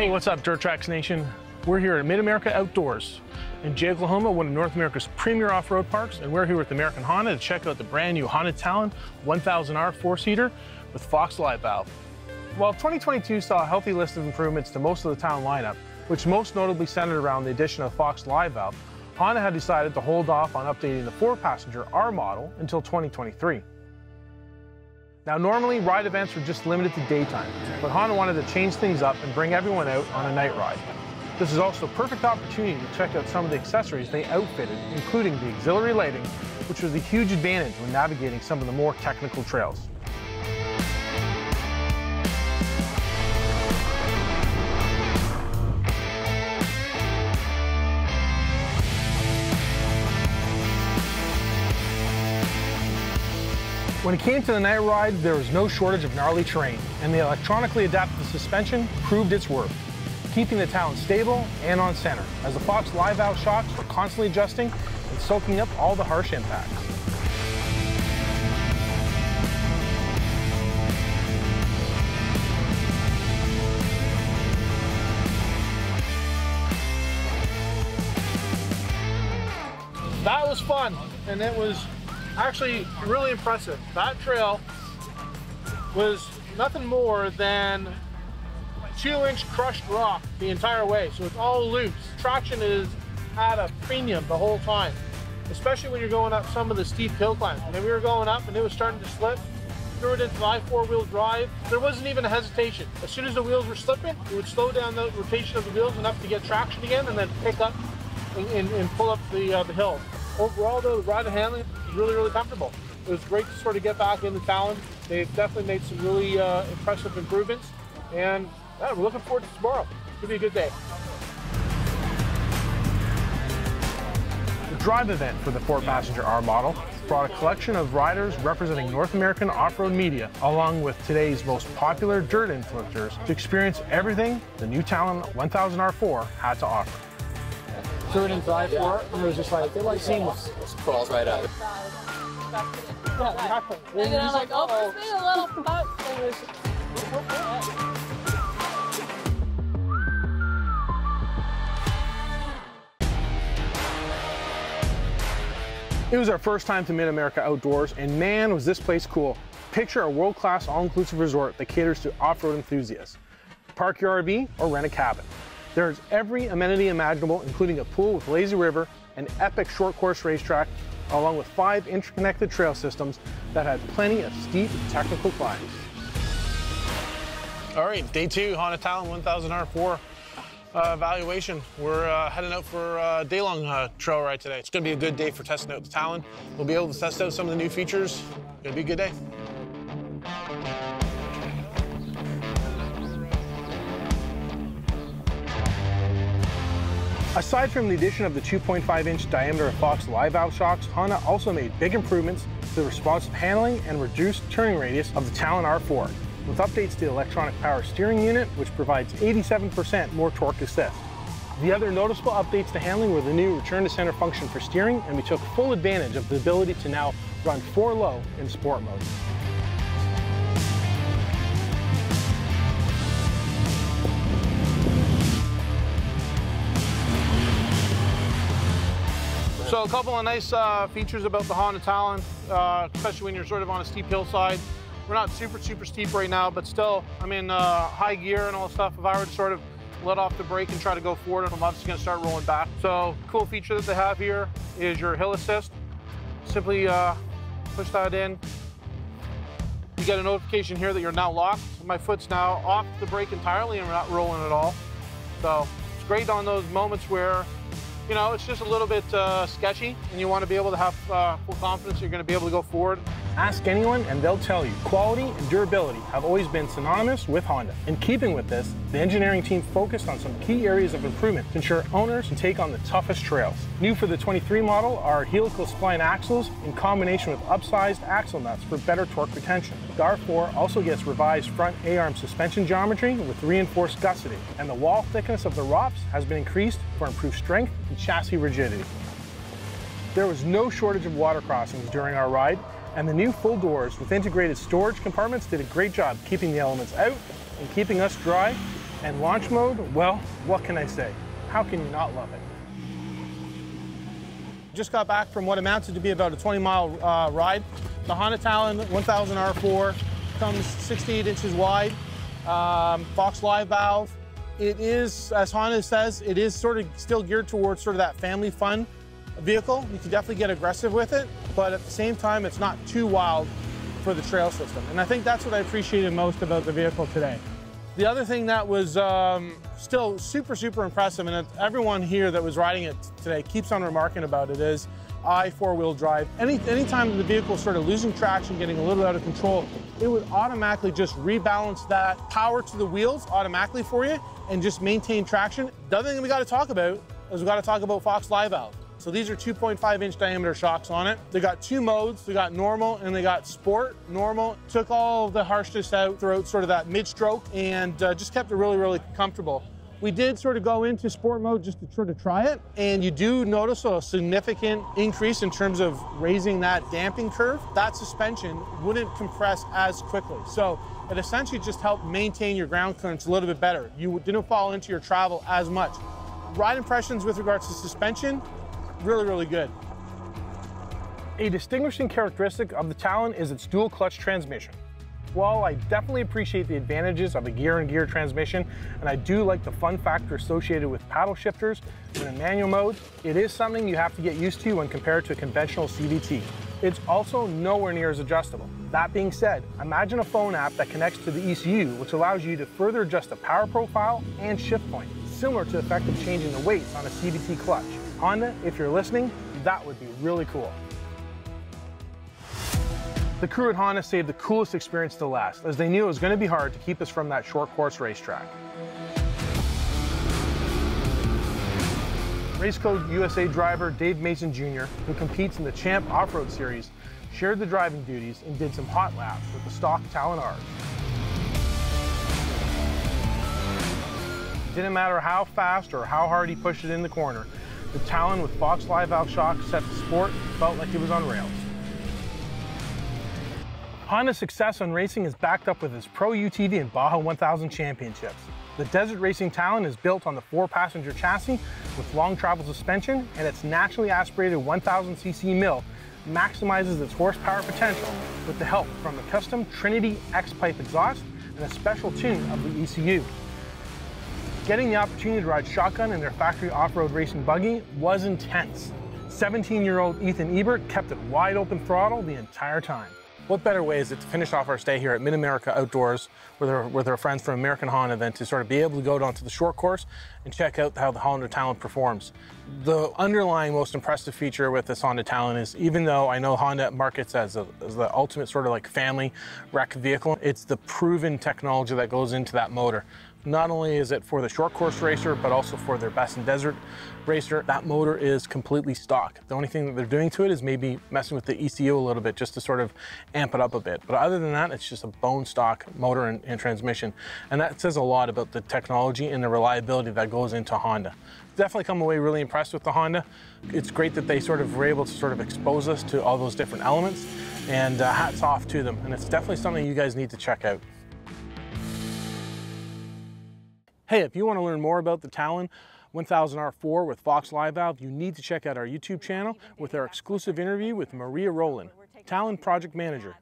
Hey, what's up, Dirt Trax Nation? We're here at Mid-America Outdoors in Jay, Oklahoma, one of North America's premier off-road parks, and we're here with American Honda to check out the brand new Honda Talon 1000R four-seater with Fox Live valve. While 2022 saw a healthy list of improvements to most of the Talon lineup, which most notably centered around the addition of Fox Live valve, Honda had decided to hold off on updating the four-passenger R model until 2023. Now, normally ride events are just limited to daytime, but Honda wanted to change things up and bring everyone out on a night ride. This is also a perfect opportunity to check out some of the accessories they outfitted, including the auxiliary lighting, which was a huge advantage when navigating some of the more technical trails. When it came to the night ride, there was no shortage of gnarly terrain, and the electronically adapted suspension proved its worth, keeping the Talon stable and on center, as the Fox Live Valve shocks were constantly adjusting and soaking up all the harsh impacts. That was fun, and it was actually really impressive. That trail was nothing more than two inch crushed rock the entire way. So it's all loose. Traction is at a premium the whole time, especially when you're going up some of the steep hill climbs. And we were going up and it was starting to slip. Threw it into my four wheel drive. There wasn't even a hesitation. As soon as the wheels were slipping, it would slow down the rotation of the wheels enough to get traction again and then pick up and, and, and pull up the, uh, the hill. Overall, though, the ride and handling really, really comfortable. It was great to sort of get back in the Talon. They've definitely made some really uh, impressive improvements, and yeah, we're looking forward to tomorrow. It's gonna be a good day. The drive event for the four-passenger R model brought a collection of riders representing North American off-road media, along with today's most popular dirt influencers, to experience everything the new Talon 1000R4 had to offer threw it in drive for it, and it was just like, it like seamless. Crawls right up. Yeah, exactly. And then I'm like, oh, a little butt. It was our first time to Mid-America Outdoors, and man, was this place cool. Picture a world-class all-inclusive resort that caters to off-road enthusiasts. Park your RV or rent a cabin. There's every amenity imaginable, including a pool with lazy river, an epic short course racetrack, along with five interconnected trail systems that had plenty of steep technical climbs. All right, day two, Honda Talon 1000R4 uh, evaluation. We're uh, heading out for a day-long uh, trail ride today. It's gonna be a good day for testing out the Talon. We'll be able to test out some of the new features. It's gonna be a good day. Aside from the addition of the 2.5 inch diameter Fox Live Valve shocks, Honda also made big improvements to the responsive handling and reduced turning radius of the Talon R4, with updates to the electronic power steering unit, which provides 87% more torque assist. The other noticeable updates to handling were the new return to center function for steering, and we took full advantage of the ability to now run 4 low in sport mode. So a couple of nice uh, features about the Honda Talon, uh, especially when you're sort of on a steep hillside. We're not super, super steep right now, but still, I'm in uh, high gear and all stuff. If I were to sort of let off the brake and try to go forward, I'm obviously gonna start rolling back. So cool feature that they have here is your hill assist. Simply uh, push that in. You get a notification here that you're now locked. My foot's now off the brake entirely and we're not rolling at all. So it's great on those moments where you know, it's just a little bit uh, sketchy, and you want to be able to have uh, full confidence you're going to be able to go forward. Ask anyone, and they'll tell you quality and durability have always been synonymous with Honda. In keeping with this, the engineering team focused on some key areas of improvement to ensure owners can take on the toughest trails. New for the 23 model are helical spline axles in combination with upsized axle nuts for better torque retention. The R4 also gets revised front A-arm suspension geometry with reinforced gusseting, and the wall thickness of the ROPS has been increased for improved strength and chassis rigidity. There was no shortage of water crossings during our ride, and the new full doors with integrated storage compartments did a great job keeping the elements out and keeping us dry And launch mode, well, what can I say? How can you not love it? Just got back from what amounted to be about a 20 mile uh, ride. The Honda Talon 1000 R4 comes 68 inches wide, um, Fox Live valve. It is, as Honda says, it is sort of still geared towards sort of that family fun vehicle. You can definitely get aggressive with it, but at the same time, it's not too wild for the trail system. And I think that's what I appreciated most about the vehicle today. The other thing that was um, still super, super impressive, and everyone here that was riding it today keeps on remarking about it, is I four-wheel drive. Any anytime the vehicle started losing traction, getting a little out of control, it would automatically just rebalance that power to the wheels automatically for you and just maintain traction. The other thing we got to talk about is we got to talk about Fox Live Valve. So these are 2.5 inch diameter shocks on it. They got two modes. They got normal and they got sport. Normal took all the harshness out throughout sort of that mid stroke and uh, just kept it really, really comfortable. We did sort of go into sport mode just to sort of try it. And you do notice a significant increase in terms of raising that damping curve. That suspension wouldn't compress as quickly. So it essentially just helped maintain your ground clearance a little bit better. You didn't fall into your travel as much. Ride impressions with regards to suspension, really, really good. A distinguishing characteristic of the Talon is its dual clutch transmission. While I definitely appreciate the advantages of a gear-and-gear -gear transmission, and I do like the fun factor associated with paddle shifters when in manual mode, it is something you have to get used to when compared to a conventional CVT. It's also nowhere near as adjustable. That being said, imagine a phone app that connects to the ECU, which allows you to further adjust the power profile and shift point, similar to the effect of changing the weights on a CVT clutch. Honda, if you're listening, that would be really cool. The crew at Honda saved the coolest experience to last, as they knew it was going to be hard to keep us from that short course racetrack. Racecode USA driver Dave Mason Jr., who competes in the Champ Off-Road Series, shared the driving duties and did some hot laps with the stock Talon R. Didn't matter how fast or how hard he pushed it in the corner, the Talon with Fox Live Valve shock set the sport felt like it was on rails. Honda's success on racing is backed up with its Pro UTV and Baja 1000 championships. The Desert Racing Talon is built on the four-passenger chassis with long travel suspension, and its naturally aspirated 1000cc mill maximizes its horsepower potential with the help from a custom Trinity X-Pipe exhaust and a special tune of the ECU. Getting the opportunity to ride shotgun in their factory off-road racing buggy was intense. 17-year-old Ethan Ebert kept it wide open throttle the entire time. What better way is it to finish off our stay here at Mid-America Outdoors with our, with our friends from American Honda than to sort of be able to go down to the short course and check out how the Honda Talon performs. The underlying most impressive feature with this Honda Talon is even though I know Honda markets as, a, as the ultimate sort of like family rec vehicle, it's the proven technology that goes into that motor. Not only is it for the short course racer, but also for their best in desert racer, that motor is completely stock. The only thing that they're doing to it is maybe messing with the ECU a little bit just to sort of amp it up a bit. But other than that, it's just a bone stock motor and, and transmission. And that says a lot about the technology and the reliability that goes into Honda. Definitely come away really impressed with the Honda. It's great that they sort of were able to sort of expose us to all those different elements and uh, hats off to them. And it's definitely something you guys need to check out. Hey, if you want to learn more about the Talon 1000R4 with Fox Live Valve, you need to check out our YouTube channel with our exclusive interview with Maria Rowland, Talon Project Manager.